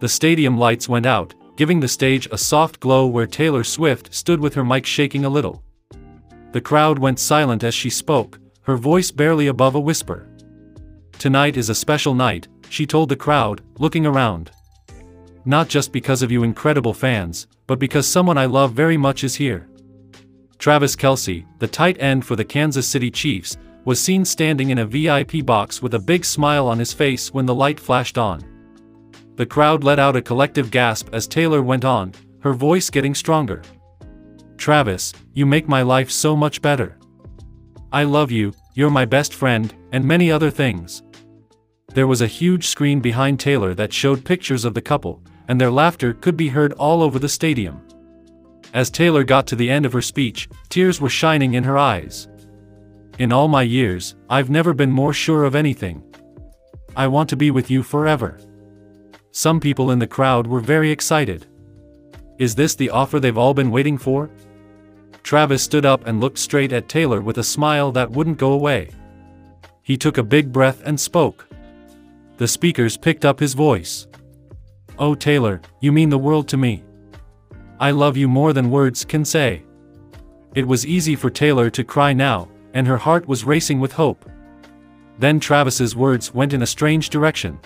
The stadium lights went out, giving the stage a soft glow where Taylor Swift stood with her mic shaking a little. The crowd went silent as she spoke, her voice barely above a whisper. Tonight is a special night, she told the crowd, looking around. Not just because of you incredible fans, but because someone I love very much is here. Travis Kelce, the tight end for the Kansas City Chiefs, was seen standing in a VIP box with a big smile on his face when the light flashed on. The crowd let out a collective gasp as Taylor went on, her voice getting stronger. Travis, you make my life so much better. I love you, you're my best friend, and many other things. There was a huge screen behind Taylor that showed pictures of the couple, and their laughter could be heard all over the stadium. As Taylor got to the end of her speech, tears were shining in her eyes. In all my years, I've never been more sure of anything. I want to be with you forever. Some people in the crowd were very excited. Is this the offer they've all been waiting for? Travis stood up and looked straight at Taylor with a smile that wouldn't go away. He took a big breath and spoke. The speakers picked up his voice. Oh Taylor, you mean the world to me. I love you more than words can say. It was easy for Taylor to cry now, and her heart was racing with hope. Then Travis's words went in a strange direction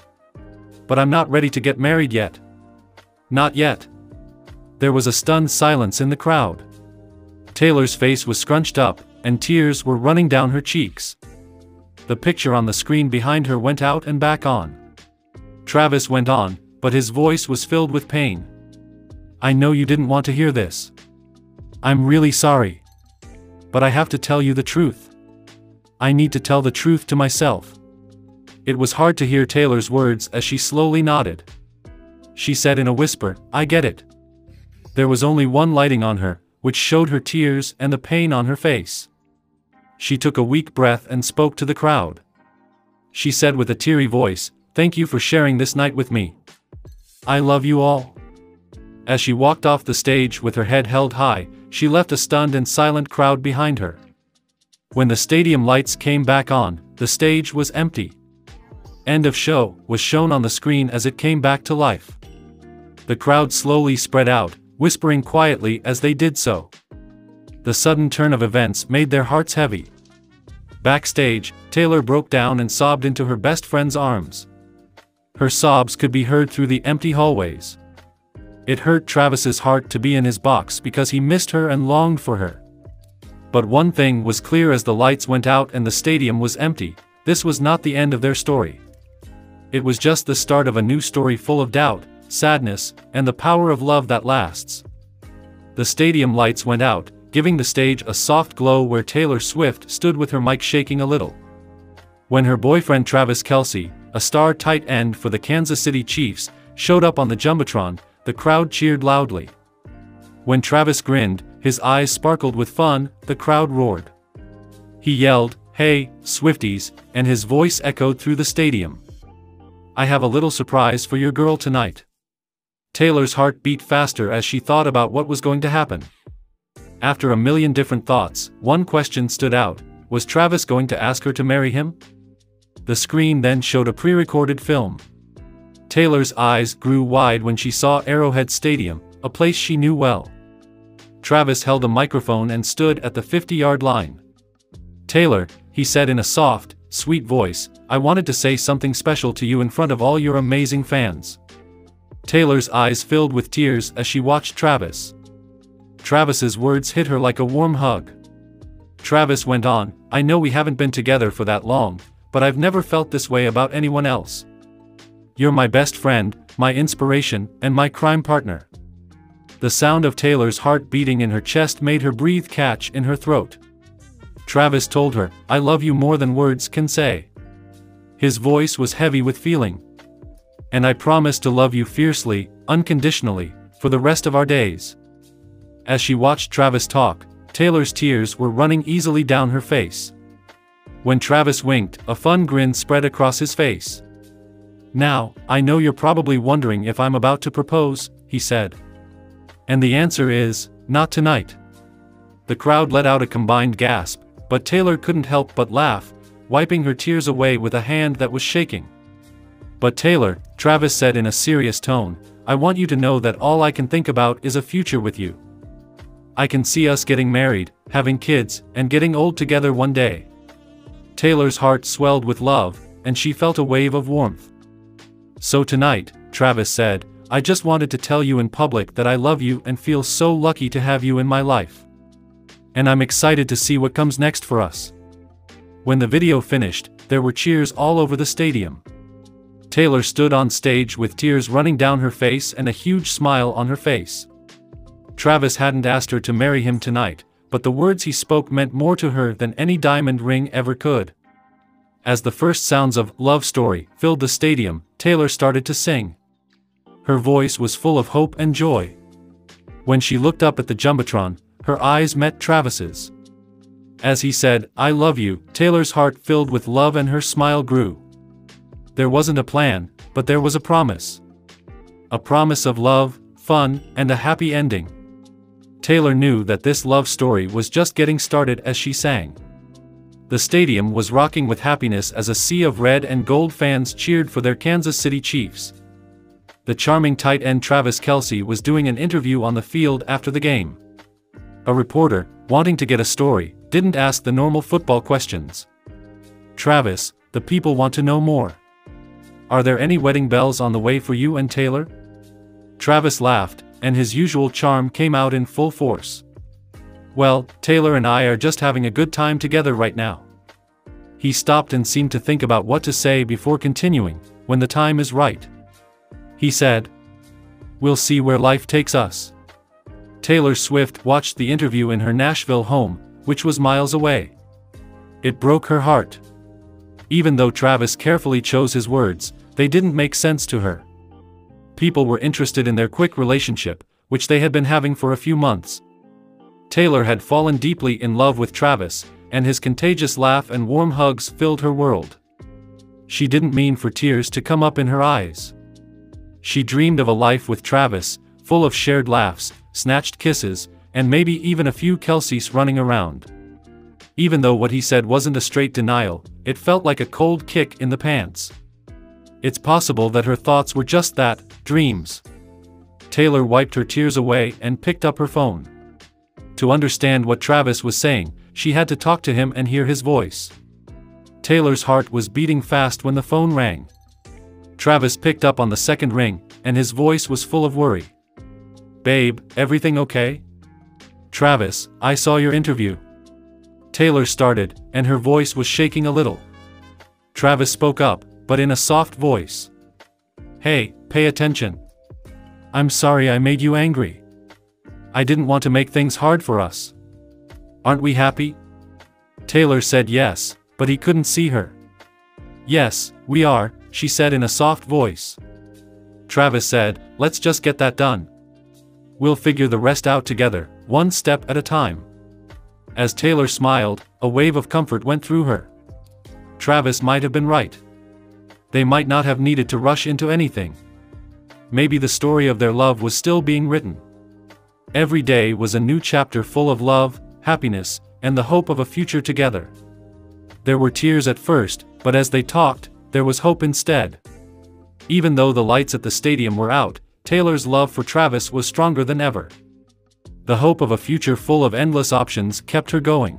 but I'm not ready to get married yet. Not yet. There was a stunned silence in the crowd. Taylor's face was scrunched up, and tears were running down her cheeks. The picture on the screen behind her went out and back on. Travis went on, but his voice was filled with pain. I know you didn't want to hear this. I'm really sorry. But I have to tell you the truth. I need to tell the truth to myself. It was hard to hear Taylor's words as she slowly nodded. She said in a whisper, I get it. There was only one lighting on her, which showed her tears and the pain on her face. She took a weak breath and spoke to the crowd. She said with a teary voice, Thank you for sharing this night with me. I love you all. As she walked off the stage with her head held high, she left a stunned and silent crowd behind her. When the stadium lights came back on, the stage was empty. End of show, was shown on the screen as it came back to life. The crowd slowly spread out, whispering quietly as they did so. The sudden turn of events made their hearts heavy. Backstage, Taylor broke down and sobbed into her best friend's arms. Her sobs could be heard through the empty hallways. It hurt Travis's heart to be in his box because he missed her and longed for her. But one thing was clear as the lights went out and the stadium was empty, this was not the end of their story. It was just the start of a new story full of doubt, sadness, and the power of love that lasts. The stadium lights went out, giving the stage a soft glow where Taylor Swift stood with her mic shaking a little. When her boyfriend Travis Kelce, a star tight end for the Kansas City Chiefs, showed up on the Jumbotron, the crowd cheered loudly. When Travis grinned, his eyes sparkled with fun, the crowd roared. He yelled, Hey, Swifties, and his voice echoed through the stadium. I have a little surprise for your girl tonight. Taylor's heart beat faster as she thought about what was going to happen. After a million different thoughts, one question stood out was Travis going to ask her to marry him? The screen then showed a pre recorded film. Taylor's eyes grew wide when she saw Arrowhead Stadium, a place she knew well. Travis held a microphone and stood at the 50 yard line. Taylor, he said in a soft, sweet voice, I wanted to say something special to you in front of all your amazing fans. Taylor's eyes filled with tears as she watched Travis. Travis's words hit her like a warm hug. Travis went on, I know we haven't been together for that long, but I've never felt this way about anyone else. You're my best friend, my inspiration, and my crime partner. The sound of Taylor's heart beating in her chest made her breathe catch in her throat. Travis told her, I love you more than words can say. His voice was heavy with feeling. And I promise to love you fiercely, unconditionally, for the rest of our days. As she watched Travis talk, Taylor's tears were running easily down her face. When Travis winked, a fun grin spread across his face. Now, I know you're probably wondering if I'm about to propose, he said. And the answer is, not tonight. The crowd let out a combined gasp, but Taylor couldn't help but laugh, wiping her tears away with a hand that was shaking. But Taylor, Travis said in a serious tone, I want you to know that all I can think about is a future with you. I can see us getting married, having kids, and getting old together one day. Taylor's heart swelled with love, and she felt a wave of warmth. So tonight, Travis said, I just wanted to tell you in public that I love you and feel so lucky to have you in my life. And I'm excited to see what comes next for us. When the video finished, there were cheers all over the stadium. Taylor stood on stage with tears running down her face and a huge smile on her face. Travis hadn't asked her to marry him tonight, but the words he spoke meant more to her than any diamond ring ever could. As the first sounds of Love Story filled the stadium, Taylor started to sing. Her voice was full of hope and joy. When she looked up at the Jumbotron, her eyes met Travis's. As he said, I love you, Taylor's heart filled with love and her smile grew. There wasn't a plan, but there was a promise. A promise of love, fun, and a happy ending. Taylor knew that this love story was just getting started as she sang. The stadium was rocking with happiness as a sea of red and gold fans cheered for their Kansas City Chiefs. The charming tight end Travis Kelce was doing an interview on the field after the game. A reporter, wanting to get a story, didn't ask the normal football questions. Travis, the people want to know more. Are there any wedding bells on the way for you and Taylor? Travis laughed, and his usual charm came out in full force. Well, Taylor and I are just having a good time together right now. He stopped and seemed to think about what to say before continuing, when the time is right. He said, We'll see where life takes us. Taylor Swift watched the interview in her Nashville home, which was miles away. It broke her heart. Even though Travis carefully chose his words, they didn't make sense to her people were interested in their quick relationship, which they had been having for a few months. Taylor had fallen deeply in love with Travis, and his contagious laugh and warm hugs filled her world. She didn't mean for tears to come up in her eyes. She dreamed of a life with Travis, full of shared laughs, snatched kisses, and maybe even a few Kelces running around. Even though what he said wasn't a straight denial, it felt like a cold kick in the pants. It's possible that her thoughts were just that, dreams. Taylor wiped her tears away and picked up her phone. To understand what Travis was saying, she had to talk to him and hear his voice. Taylor's heart was beating fast when the phone rang. Travis picked up on the second ring, and his voice was full of worry. Babe, everything okay? Travis, I saw your interview. Taylor started, and her voice was shaking a little. Travis spoke up, but in a soft voice. Hey, pay attention. I'm sorry I made you angry. I didn't want to make things hard for us. Aren't we happy? Taylor said yes, but he couldn't see her. Yes, we are, she said in a soft voice. Travis said, let's just get that done. We'll figure the rest out together, one step at a time. As Taylor smiled, a wave of comfort went through her. Travis might have been right they might not have needed to rush into anything. Maybe the story of their love was still being written. Every day was a new chapter full of love, happiness, and the hope of a future together. There were tears at first, but as they talked, there was hope instead. Even though the lights at the stadium were out, Taylor's love for Travis was stronger than ever. The hope of a future full of endless options kept her going.